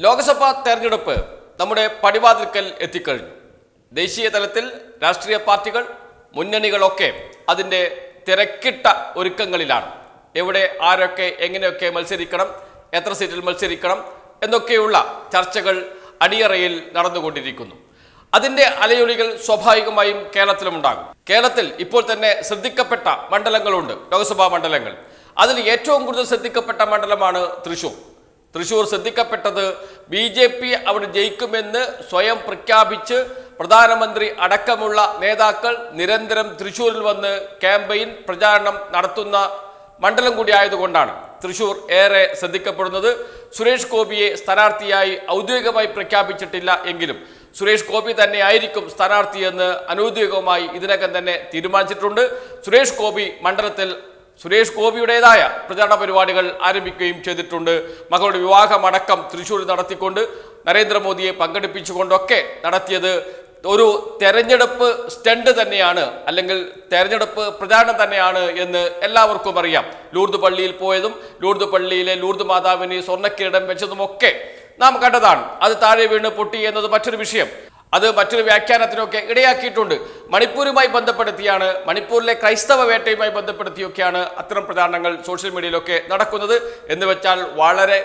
ലോക്സഭാ തെരഞ്ഞെടുപ്പ് നമ്മുടെ പടിവാതിൽക്കൽ എത്തിക്കഴിഞ്ഞു. ദേശീയ തലത്തിൽ രാഷ്ട്രീയ പാർട്ടികൾ മുന്നണികളൊക്കെ അതിന്റെ തിരക്കിട്ട ഒരുക്കങ്ങളിലാണ്. എവിടെ ആരൊക്കെ എങ്ങനെയൊക്കെ മത്സരിക്കണം എത്ര സീറ്റിൽ മത്സരിക്കണം എന്നൊക്കെയുള്ള ചർച്ചകൾ അടിയറയിൽ നടന്നുകൊണ്ടിരിക്കുന്നു. അതിന്റെ അലയൊലികൾ സ്വാഭാവികമായും കേരളത്തിലുമുണ്ടാകും. കേരളത്തിൽ ഇപ്പോൾ തന്നെ ശ്രദ്ധിക്കപ്പെട്ട മണ്ഡലങ്ങളുണ്ട് ലോക്സഭാ മണ്ഡലങ്ങൾ. അതിൽ ഏറ്റവും കൂടുതൽ ശ്രദ്ധിക്കപ്പെട്ട മണ്ഡലമാണ് തൃശൂർ. തൃശൂർ ശ്രദ്ധിക്കപ്പെട്ടത് ബി ജെ പി അവിടെ ജയിക്കുമെന്ന് സ്വയം പ്രഖ്യാപിച്ച് പ്രധാനമന്ത്രി അടക്കമുള്ള നേതാക്കൾ നിരന്തരം തൃശൂരിൽ വന്ന് ക്യാമ്പയിൻ പ്രചാരണം നടത്തുന്ന മണ്ഡലം കൂടിയായതുകൊണ്ടാണ് തൃശൂർ ഏറെ ശ്രദ്ധിക്കപ്പെടുന്നത്. സുരേഷ് ഗോപിയെ സ്ഥാനാർത്ഥിയായി ഔദ്യോഗികമായി പ്രഖ്യാപിച്ചിട്ടില്ല എങ്കിലും സുരേഷ് ഗോപി തന്നെ ആയിരിക്കും സ്ഥാനാർത്ഥിയെന്ന് അനൗദ്യോഗികമായി ഇതിനകം തന്നെ തീരുമാനിച്ചിട്ടുണ്ട്. സുരേഷ് ഗോപി മണ്ഡലത്തിൽ സുരേഷ് ഗോപിയുടേതായ പ്രചാരണ പരിപാടികൾ ആരംഭിക്കുകയും ചെയ്തിട്ടുണ്ട്. മകളുടെ വിവാഹമടക്കം തൃശ്ശൂരിൽ നടത്തിക്കൊണ്ട് നരേന്ദ്രമോദിയെ പങ്കെടുപ്പിച്ചുകൊണ്ടൊക്കെ നടത്തിയത് ഒരു തെരഞ്ഞെടുപ്പ് സ്റ്റണ്ട് തന്നെയാണ് അല്ലെങ്കിൽ തെരഞ്ഞെടുപ്പ് പ്രചാരണം തന്നെയാണ് എന്ന് എല്ലാവർക്കും അറിയാം. ലൂർദ് പള്ളിയിൽ പോയതും ലൂർദ് പള്ളിയിലെ ലൂർദ് മാതാവിന് സ്വർണക്കിരീടം വെച്ചതുമൊക്കെ നാം കണ്ടതാണ്. അത് താഴെ വീണ് പൊട്ടി എന്നത് മറ്റൊരു വിഷയം. അത് മറ്റൊരു വ്യാഖ്യാനത്തിനൊക്കെ ഇടയാക്കിയിട്ടുണ്ട്. മണിപ്പൂരുമായി ബന്ധപ്പെടുത്തിയാണ് മണിപ്പൂരിലെ ക്രൈസ്തവ വേട്ടയുമായി ബന്ധപ്പെടുത്തിയൊക്കെയാണ് അത്തരം പ്രചാരണങ്ങൾ സോഷ്യൽ മീഡിയയിലൊക്കെ നടക്കുന്നത്. എന്ന് വെച്ചാൽ വളരെ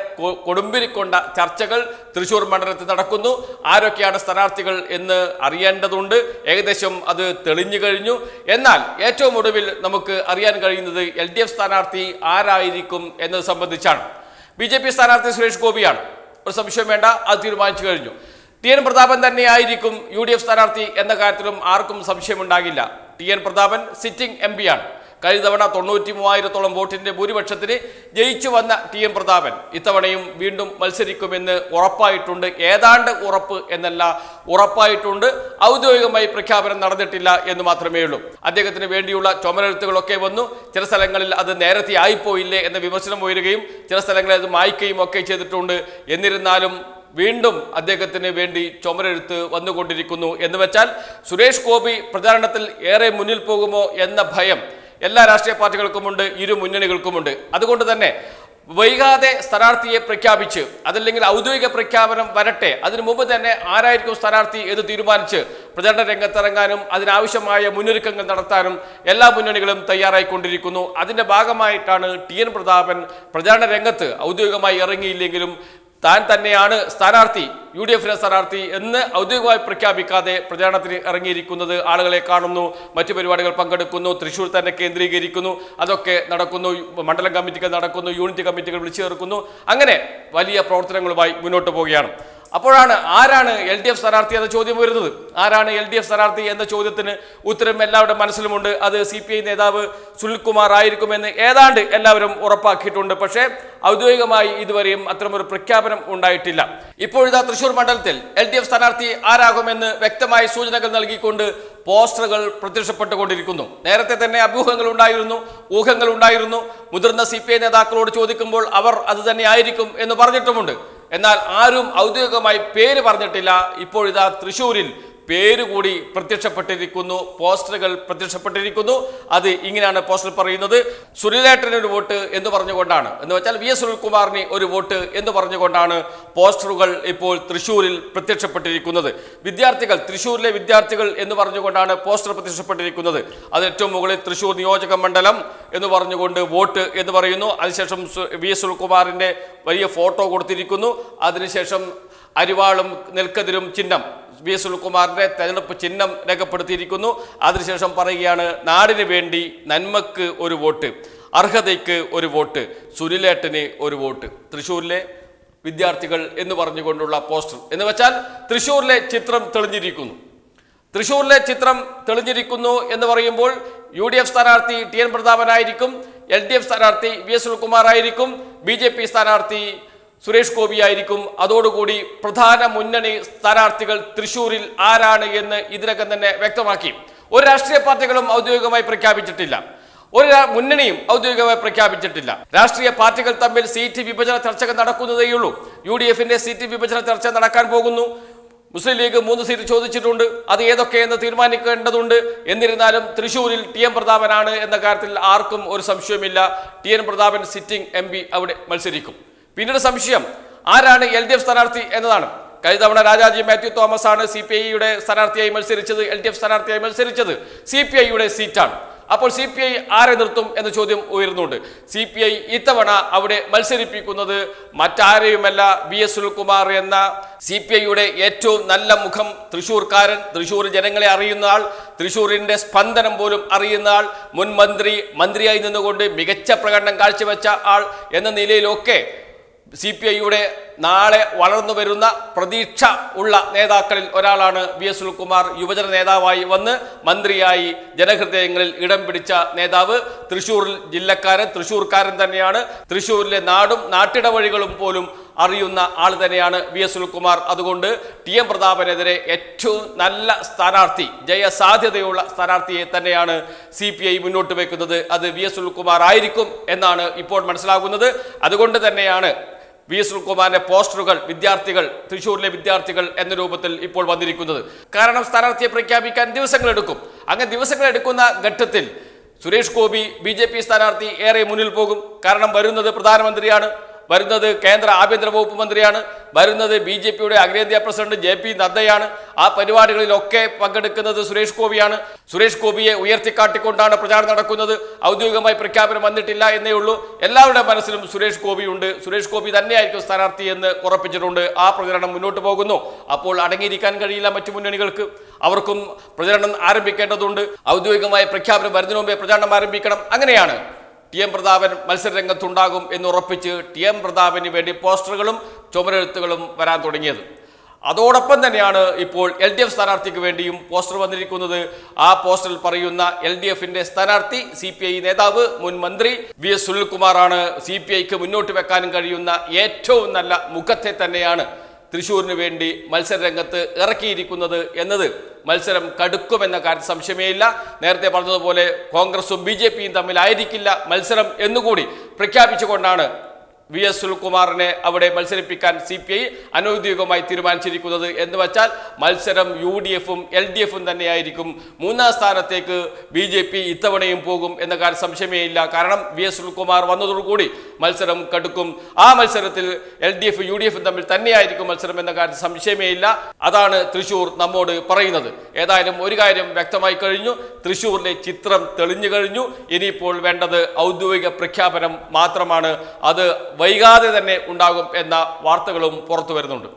കൊടുമ്പിരിക്കൊണ്ട ചർച്ചകൾ തൃശൂർ മണ്ഡലത്തിൽ നടക്കുന്നു. ആരൊക്കെയാണ് സ്ഥാനാർത്ഥികൾ എന്ന് അറിയേണ്ടതുണ്ട്. ഏകദേശം അത് തെളിഞ്ഞു കഴിഞ്ഞു. എന്നാൽ ഏറ്റവും ഒടുവിൽ നമുക്ക് അറിയാൻ കഴിയുന്നത് എൽ ഡി എഫ് സ്ഥാനാർത്ഥി ആരായിരിക്കും എന്നത് സംബന്ധിച്ചാണ്. ബി ജെ പി സ്ഥാനാർത്ഥി സുരേഷ് ഗോപിയാണ്. ഒരു സംശയം വേണ്ട അത് തീരുമാനിച്ചു കഴിഞ്ഞു. ടി എൻ പ്രതാപൻ തന്നെയായിരിക്കും യു ഡി എഫ് സ്ഥാനാർത്ഥി എന്ന കാര്യത്തിലും ആർക്കും സംശയമുണ്ടാകില്ല. T N Prathapan sitting M ആണ്. കഴിഞ്ഞ തവണ തൊണ്ണൂറ്റി മൂവായിരത്തോളം വോട്ടിന്റെ ഭൂരിപക്ഷത്തിന് ജയിച്ചു വന്ന ടി എൻ പ്രതാപൻ ഇത്തവണയും വീണ്ടും മത്സരിക്കുമെന്ന് ഉറപ്പായിട്ടുണ്ട്. ഏതാണ്ട് ഉറപ്പ് എന്നല്ല ഉറപ്പായിട്ടുണ്ട്. ഔദ്യോഗികമായി പ്രഖ്യാപനം നടന്നിട്ടില്ല എന്ന് മാത്രമേ ഉള്ളൂ. അദ്ദേഹത്തിന് വേണ്ടിയുള്ള ചുമരെഴുത്തുകളൊക്കെ വന്നു. ചില സ്ഥലങ്ങളിൽ അത് നേരത്തെ ആയിപ്പോയില്ലേ എന്ന വിമർശനം ഉയരുകയും ചില സ്ഥലങ്ങളിൽ അത് മായ്ക്കുകയും ഒക്കെ ചെയ്തിട്ടുണ്ട്. എന്നിരുന്നാലും വീണ്ടും അദ്ദേഹത്തിന് വേണ്ടി ചുമരെഴുത്ത് വന്നുകൊണ്ടിരിക്കുന്നു എന്ന് വെച്ചാൽ സുരേഷ് ഗോപി പ്രചാരണത്തിൽ ഏറെ മുന്നിൽ പോകുമോ എന്ന ഭയം എല്ലാ രാഷ്ട്രീയ പാർട്ടികൾക്കുമുണ്ട് ഇരു മുന്നണികൾക്കുമുണ്ട്. അതുകൊണ്ട് തന്നെ വൈകാതെ സ്ഥാനാർത്ഥിയെ പ്രഖ്യാപിച്ച് അതല്ലെങ്കിൽ ഔദ്യോഗിക പ്രഖ്യാപനം വരട്ടെ അതിനു മുമ്പ് തന്നെ ആരായിരിക്കും സ്ഥാനാർത്ഥി എന്ന് തീരുമാനിച്ച് പ്രചരണ രംഗത്തിറങ്ങാനും അതിനാവശ്യമായ മുന്നൊരുക്കങ്ങൾ നടത്താനും എല്ലാ മുന്നണികളും തയ്യാറായിക്കൊണ്ടിരിക്കുന്നു. അതിന്റെ ഭാഗമായിട്ടാണ് ടി എൻ പ്രതാപൻ പ്രചാരണ രംഗത്ത് ഔദ്യോഗികമായി ഇറങ്ങിയില്ലെങ്കിലും താൻ തന്നെയാണ് സ്ഥാനാർത്ഥി യു ഡി എഫിലെ സ്ഥാനാർത്ഥി എന്ന് ഔദ്യോഗികമായി പ്രഖ്യാപിക്കാതെ പ്രചാരണത്തിന് ഇറങ്ങിയിരിക്കുന്നത് ആളുകളെ കാണുന്നു മറ്റു പരിപാടികൾ പങ്കെടുക്കുന്നു തൃശ്ശൂർ തന്നെ കേന്ദ്രീകരിക്കുന്നു അതൊക്കെ നടക്കുന്നു മണ്ഡലം കമ്മിറ്റികൾ നടക്കുന്നു യൂണിറ്റ് കമ്മിറ്റികൾ വിളിച്ചു അങ്ങനെ വലിയ പ്രവർത്തനങ്ങളുമായി മുന്നോട്ട് പോവുകയാണ്. അപ്പോഴാണ് ആരാണ് എൽ ഡി എഫ് സ്ഥാനാർത്ഥി എന്ന ചോദ്യം വരുന്നത് ആരാണ് എൽ ഡി എഫ് സ്ഥാനാർത്ഥി എന്ന ചോദ്യത്തിന് ഉത്തരം എല്ലാവരുടെ മനസ്സിലുമുണ്ട്. അത് സി പി ഐ നേതാവ് സുനിൽകുമാർ ആയിരിക്കുമെന്ന് ഏതാണ്ട് എല്ലാവരും ഉറപ്പാക്കിയിട്ടുണ്ട്. പക്ഷേ ഔദ്യോഗികമായി ഇതുവരെയും അത്തരമൊരു പ്രഖ്യാപനം ഉണ്ടായിട്ടില്ല. ഇപ്പോഴിതാ തൃശൂർ മണ്ഡലത്തിൽ എൽ ഡി എഫ് സ്ഥാനാർത്ഥി ആരാകുമെന്ന് വ്യക്തമായ സൂചനകൾ നൽകിക്കൊണ്ട് പോസ്റ്ററുകൾ പ്രത്യക്ഷപ്പെട്ടുകൊണ്ടിരിക്കുന്നു. നേരത്തെ തന്നെ അഭ്യൂഹങ്ങൾ ഉണ്ടായിരുന്നു ഊഹങ്ങൾ ഉണ്ടായിരുന്നു. മുതിർന്ന സി നേതാക്കളോട് ചോദിക്കുമ്പോൾ അവർ അത് തന്നെ ആയിരിക്കും എന്ന് പറഞ്ഞിട്ടുമുണ്ട്. എന്നാൽ ആരും ഔദ്യോഗികമായി പേര് പറഞ്ഞിട്ടില്ല. ഇപ്പോഴിതാ തൃശൂരിൽ പേര് കൂടി പ്രത്യക്ഷപ്പെട്ടിരിക്കുന്നു പോസ്റ്ററുകൾ പ്രത്യക്ഷപ്പെട്ടിരിക്കുന്നു. അത് ഇങ്ങനെയാണ് പോസ്റ്റർ പറയുന്നത്. സുനിലേട്ടന് ഒരു വോട്ട് എന്ന് പറഞ്ഞുകൊണ്ടാണ്. എന്ന് വെച്ചാൽ വി എസ് സുനിൽകുമാറിന് ഒരു വോട്ട് എന്ന് പറഞ്ഞുകൊണ്ടാണ് പോസ്റ്ററുകൾ ഇപ്പോൾ തൃശ്ശൂരിൽ പ്രത്യക്ഷപ്പെട്ടിരിക്കുന്നത്. വിദ്യാർത്ഥികൾ തൃശ്ശൂരിലെ വിദ്യാർത്ഥികൾ എന്ന് പറഞ്ഞുകൊണ്ടാണ് പോസ്റ്റർ പ്രത്യക്ഷപ്പെട്ടിരിക്കുന്നത്. അത് ഏറ്റവും മുകളിൽ തൃശ്ശൂർ നിയോജക മണ്ഡലം എന്ന് പറഞ്ഞുകൊണ്ട് വോട്ട് എന്ന് പറയുന്നു. അതിനുശേഷം വി എസ് സുനിൽകുമാറിന്റെ വലിയ ഫോട്ടോ കൊടുത്തിരിക്കുന്നു. അതിനുശേഷം അരിവാളും നെൽക്കതിരും ചിഹ്നം വി എസ് സുനിൽകുമാറിന്റെ തെരഞ്ഞെടുപ്പ് ചിഹ്നം രേഖപ്പെടുത്തിയിരിക്കുന്നു. അതിനുശേഷം പറയുകയാണ് നാടിന് വേണ്ടി നന്മക്ക് ഒരു വോട്ട് അർഹതയ്ക്ക് ഒരു വോട്ട് സുനിലേട്ടന് ഒരു വോട്ട്. തൃശ്ശൂരിലെ വിദ്യാർത്ഥികൾ എന്ന് പറഞ്ഞുകൊണ്ടുള്ള പോസ്റ്റർ. എന്ന് വെച്ചാൽ തൃശ്ശൂരിലെ ചിത്രം തെളിഞ്ഞിരിക്കുന്നു. തൃശ്ശൂരിലെ ചിത്രം തെളിഞ്ഞിരിക്കുന്നു എന്ന് പറയുമ്പോൾ യു ഡി എഫ് സ്ഥാനാർത്ഥി ടി എൻ പ്രതാപനായിരിക്കും എൽ ഡി എഫ് സ്ഥാനാർത്ഥി വി എസ് സുനിൽകുമാർ ആയിരിക്കും ബി ജെ പി സ്ഥാനാർത്ഥി സുരേഷ് ഗോപിയായിരിക്കും. അതോടുകൂടി പ്രധാന മുന്നണി സ്ഥാനാർത്ഥികൾ തൃശൂരിൽ ആരാണ് എന്ന് ഇതിനകം തന്നെ വ്യക്തമാക്കി. ഒരു രാഷ്ട്രീയ പാർട്ടികളും ഔദ്യോഗികമായി പ്രഖ്യാപിച്ചിട്ടില്ല. ഒരു മുന്നണിയും ഔദ്യോഗികമായി പ്രഖ്യാപിച്ചിട്ടില്ല. രാഷ്ട്രീയ പാർട്ടികൾ തമ്മിൽ സീറ്റ് വിഭജന ചർച്ചകൾ നടക്കുന്നതേയുള്ളൂ. യു ഡി എഫിന്റെ സീറ്റ് വിഭജന ചർച്ച നടക്കാൻ പോകുന്നു. മുസ്ലിം ലീഗ് മൂന്ന് സീറ്റ് ചോദിച്ചിട്ടുണ്ട്. അത് ഏതൊക്കെയെന്ന് തീരുമാനിക്കേണ്ടതുണ്ട്. എന്നിരുന്നാലും തൃശൂരിൽ ടി എം പ്രതാപനാണ് എന്ന കാര്യത്തിൽ ആർക്കും ഒരു സംശയമില്ല T N Prathapan sitting M അവിടെ മത്സരിക്കും. പിന്നീട് സംശയം ആരാണ് എൽ ഡി എഫ് സ്ഥാനാർത്ഥി എന്നതാണ്. കഴിഞ്ഞ തവണ രാജാജി മാത്യു തോമസ് ആണ് സി പി ഐയുടെ സ്ഥാനാർത്ഥിയായി മത്സരിച്ചത് എൽ ഡി എഫ് സ്ഥാനാർത്ഥിയായി മത്സരിച്ചത്. സി പി ഐയുടെ സീറ്റാണ്. അപ്പോൾ സി പി ഐ ആരെ നിർത്തും എന്ന ചോദ്യം ഉയരുന്നുണ്ട്. സി പി ഐ ഇത്തവണ അവിടെ മത്സരിപ്പിക്കുന്നത് മറ്റാരെയുമല്ല വി എസ് സുനിൽകുമാർ എന്ന സി പി ഐയുടെ ഏറ്റവും നല്ല മുഖം തൃശ്ശൂർക്കാരൻ തൃശ്ശൂർ ജനങ്ങളെ അറിയുന്ന ആൾ തൃശ്ശൂരിന്റെ സ്പന്ദനം പോലും അറിയുന്ന ആൾ മുൻ മന്ത്രി മന്ത്രിയായി നിന്നുകൊണ്ട് മികച്ച പ്രകടനം കാഴ്ചവെച്ച ആൾ എന്ന നിലയിലൊക്കെ സി പി ഐയുടെ നാളെ വളർന്നു വരുന്ന പ്രതീക്ഷ ഉള്ള നേതാക്കളിൽ ഒരാളാണ് വി എസ് സുനിൽകുമാർ. യുവജന നേതാവായി വന്ന് മന്ത്രിയായി ജനഹൃദയങ്ങളിൽ ഇടം പിടിച്ച നേതാവ്. തൃശ്ശൂരിൽ ജില്ലക്കാരൻ തൃശൂർക്കാരൻ തന്നെയാണ്. തൃശൂരിലെ നാടും നാട്ടിടവഴികളും പോലും അറിയുന്ന ആൾ തന്നെയാണ് വി എസ് സുനിൽകുമാർ. അതുകൊണ്ട് ടി എം പ്രതാപനെതിരെ ഏറ്റവും നല്ല സ്ഥാനാർത്ഥി ജയസാധ്യതയുള്ള സ്ഥാനാർത്ഥിയെ തന്നെയാണ് സി പി ഐ മുന്നോട്ട് വയ്ക്കുന്നത് അത് വി എസ് സുനിൽകുമാർ ആയിരിക്കും എന്നാണ് ഇപ്പോൾ മനസ്സിലാകുന്നത്. അതുകൊണ്ട് തന്നെയാണ് വി എസ് സുൽകുമാറിന്റെ പോസ്റ്ററുകൾ വിദ്യാർത്ഥികൾ തൃശ്ശൂരിലെ വിദ്യാർത്ഥികൾ എന്ന രൂപത്തിൽ ഇപ്പോൾ വന്നിരിക്കുന്നത്. കാരണം സ്ഥാനാർത്ഥിയെ പ്രഖ്യാപിക്കാൻ ദിവസങ്ങൾ എടുക്കും അങ്ങനെ ദിവസങ്ങൾ എടുക്കുന്ന ഘട്ടത്തിൽ Suresh Gopi B J P സ്ഥാനാർത്ഥി ഏറെ മുന്നിൽ പോകും. കാരണം വരുന്നത് പ്രധാനമന്ത്രിയാണ്. വരുന്നത് കേന്ദ്ര ആഭ്യന്തര വകുപ്പ് മന്ത്രിയാണ്. വരുന്നത് ബി ജെ പിയുടെ അഖിലേന്ത്യാ പ്രസിഡന്റ് ജെ പി നദ്ദയാണ്. ആ പരിപാടികളിലൊക്കെ പങ്കെടുക്കുന്നത് സുരേഷ് ഗോപിയാണ്. സുരേഷ് ഗോപിയെ ഉയർത്തിക്കാട്ടിക്കൊണ്ടാണ് പ്രചാരണം നടക്കുന്നത്. ഔദ്യോഗികമായി പ്രഖ്യാപനം വന്നിട്ടില്ല എന്നേ ഉള്ളൂ. എല്ലാവരുടെ മനസ്സിലും സുരേഷ് ഗോപിയുണ്ട്. സുരേഷ് ഗോപി തന്നെയായിരിക്കും സ്ഥാനാർത്ഥി എന്ന് ഉറപ്പിച്ചിട്ടുണ്ട്. ആ പ്രചരണം മുന്നോട്ട് പോകുന്നു. അപ്പോൾ അടങ്ങിയിരിക്കാൻ കഴിയില്ല മറ്റു മുന്നണികൾക്ക്. അവർക്കും പ്രചരണം ആരംഭിക്കേണ്ടതുണ്ട്. ഔദ്യോഗികമായ പ്രഖ്യാപനം വരുന്നതിന് മുമ്പേ പ്രചാരണം ആരംഭിക്കണം. അങ്ങനെയാണ് ടി എം പ്രതാപൻ മത്സരരംഗത്തുണ്ടാകും എന്ന് ഉറപ്പിച്ച് ടി എം പ്രതാപന് വേണ്ടി പോസ്റ്ററുകളും ചുമരെഴുത്തുകളും വരാൻ തുടങ്ങിയത്. അതോടൊപ്പം തന്നെയാണ് ഇപ്പോൾ എൽ ഡി എഫ് സ്ഥാനാർത്ഥിക്ക് വേണ്ടിയും പോസ്റ്റർ വന്നിരിക്കുന്നത്. ആ പോസ്റ്ററിൽ പറയുന്ന എൽ ഡി എഫിന്റെ സ്ഥാനാർത്ഥി സി പി ഐ നേതാവ് മുൻ മന്ത്രി വി എസ് സുനിൽകുമാറാണ്. സി പി ഐക്ക് മുന്നോട്ട് വെക്കാനും കഴിയുന്ന ഏറ്റവും നല്ല മുഖത്തെ തന്നെയാണ് തൃശ്ശൂരിന് വേണ്ടി മത്സരരംഗത്ത് ഇറക്കിയിരിക്കുന്നത് എന്നത് മത്സരം കടുക്കുമെന്ന കാര്യത്തിൽ സംശയമേയില്ല. നേരത്തെ പറഞ്ഞതുപോലെ കോൺഗ്രസും ബി ജെ പിയും തമ്മിലായിരിക്കില്ല മത്സരം എന്നുകൂടി പ്രഖ്യാപിച്ചുകൊണ്ടാണ് വി എസ് സുനിൽകുമാറിനെ അവിടെ മത്സരിപ്പിക്കാൻ സി പി ഐ അനൌദ്യോഗികമായി തീരുമാനിച്ചിരിക്കുന്നത് എന്ന് വെച്ചാൽ മത്സരം യു ഡി എഫും എൽ ഡി എഫും തന്നെയായിരിക്കും. മൂന്നാം സ്ഥാനത്തേക്ക് ബി ജെ പി ഇത്തവണയും പോകും എന്ന കാര്യം സംശയമേ ഇല്ല. കാരണം വി എസ് സുനിൽകുമാർ വന്നതോടുകൂടി മത്സരം കടുക്കും. ആ മത്സരത്തിൽ L D F U D എഫും തമ്മിൽ തന്നെയായിരിക്കും മത്സരം എന്ന കാര്യം സംശയമേ ഇല്ല. അതാണ് തൃശൂർ നമ്മോട് പറയുന്നത്. ഏതായാലും ഒരു കാര്യം വ്യക്തമായി കഴിഞ്ഞു. തൃശൂരിലെ ചിത്രം തെളിഞ്ഞു കഴിഞ്ഞു. ഇനിയിപ്പോൾ വേണ്ടത് ഔദ്യോഗിക പ്രഖ്യാപനം മാത്രമാണ്. അത് വൈകാതെ തന്നെ ഉണ്ടാകും എന്ന വാർത്തകളും പുറത്തു വരുന്നുണ്ട്.